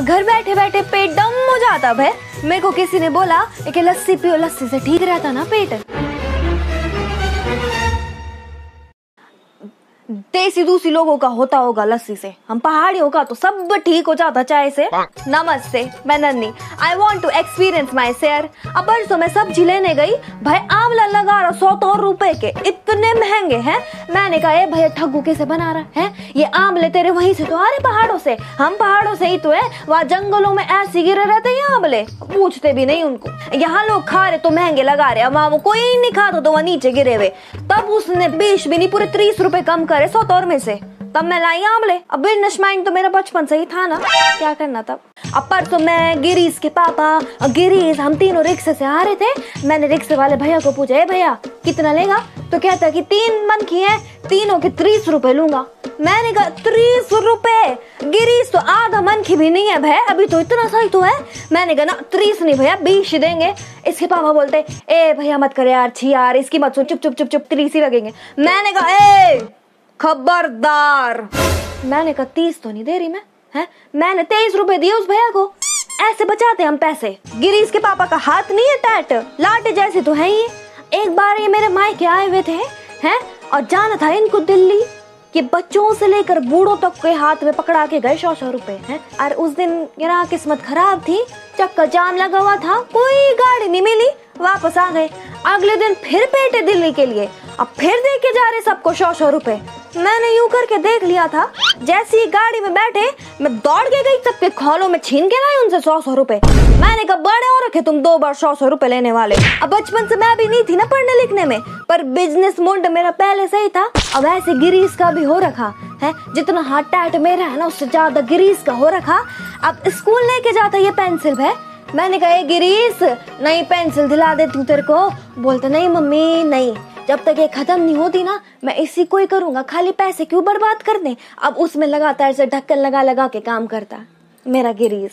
घर बैठे बैठे पेट दम हो जाता भाई। मेरे को किसी ने बोला कि लस्सी पियो लस्सी से ठीक रहता ना पेट? देसी दूसरी लोगों का होता होगा लस्सी से। हम पहाड़ियों का तो सब ठीक हो जाता चाय से। नमस्ते मैं Nanni I want to experience my share अब परसों मैं सब्ज़ी लेने गई। भाई आंवला लगा सौ रुपए के इतने महँगे हैं। मैंने कहा भैया ठगू कैसे बना रहा है? ये आंवले तेरे वहीं से तो आ रहे पहाड़ों से। हम पहाड़ों से ही तो है, वहाँ जंगलों में ऐसे गिरे रहते हैं आंवले। पूछते भी नहीं उनको। यहाँ लोग खा रहे तो महँगे लगा रहे वहाँ वो कोई नहीं खाता तो वहाँ नीचे गिरे हुए। तब उसने बीस भी नहीं पूरे तीस रुपए कम करे सौ में से। तब मैं लाई आमले अब बिज़नेस तो मेरा बचपन से ही था ना। क्या करना तब? अब परसों मैं गिरीश के पापा और गिरीश, हम तीनों रिक्शे से आ रहे थे। मैंने रिक्शे वाले भैया को पूछा भैया, कितना लेगा? तो कहता कि तीन मन की है, तीनों के तीस रुपए लूँगा। मैंने कहा, तीस रुपए? गिरीश तो आधा मन की भी नहीं है भैया, अभी तो इतना सही तो है। मैंने कहा, ना, तीस नहीं भैया, बीस देंगे। इसके पापा बोलते, ए भैया, मत करे यार, छी यार, इसकी मत सुन, चुप चुप चुप चुप, तीस ही लगेंगे। मैंने कहा, ए खबरदार। मैंने कहा, तीस तो नहीं दे रही मैं, है? मैंने तेईस रुपए दिए उस भैया को। ऐसे बचाते हम पैसे। गिरीश के पापा का हाथ नहीं है टैट। लाटे जैसे तो है ही। एक बार ये मेरे मायके आए हुए थे, हैं? और जाना था इनको दिल्ली, कि बच्चों से लेकर बूढ़ों तक के हाथ में पकड़ा के गए सौ सौ रुपए, हैं? और उस दिन यहाँ किस्मत खराब थी चक्का जाम लगा हुआ था, कोई गाड़ी नहीं मिली, वापस आ गए। अगले दिन फिर पेटे दिल्ली के लिए अब फिर दे के जा रहे सबको सौ सौ रुपए। मैंने यूँ करके देख लिया था। जैसे ही गाड़ी में बैठे, मैं दौड़ के गई सबके खोलों में छीन के लाई उनसे सौ सौ रुपए। मैंने कहा, बड़े हो रखे तुम दो बार सौ सौ रुपए लेने वाले। अब बचपन से मैं भी नहीं थी ना पढ़ने लिखने में, पर बिज़नेस मुंड मेरा पहले से ही था। अब ऐसे गिरीश का भी हो रखा है, जितना हाथ टाइट मेरा है ना, उससे ज़्यादा गिरीश का हो रखा। अब स्कूल लेके जाता ये पेंसिल है मैंने कहा गिरीश, नई पेंसिल दिला देती हूँ तेरे को। बोलते, नहीं मम्मी, नहीं। जब तक ये खत्म नहीं होती ना, मैं इसी को ही करूँगा। खाली पैसे क्यों बर्बाद कर दे? अब उसमें लगातार से ढक्कन लगा लगा के काम करता। मेरा गिरीश।